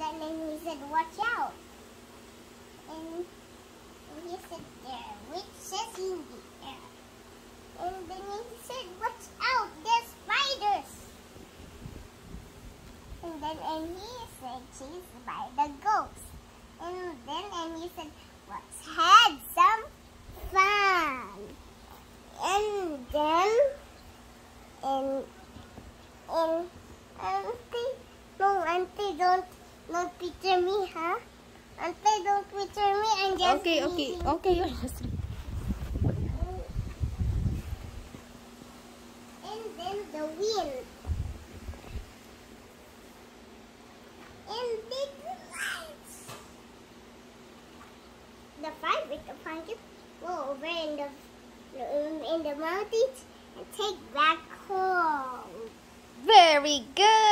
And then he said, watch out. And he said, there are witches in the air. And then he said, watch out, there's spiders. And then and he said, chased by the ghost. And then and he said, let's have some fun. And then and and auntie, no auntie, don't don't picture me, huh? Auntie, don't picture me. I'm just Okay, okay, leaving. okay. You're just... And then the wind. And big lights. The fire with the pumpkin go over in the in the mountains and take back home. Very good.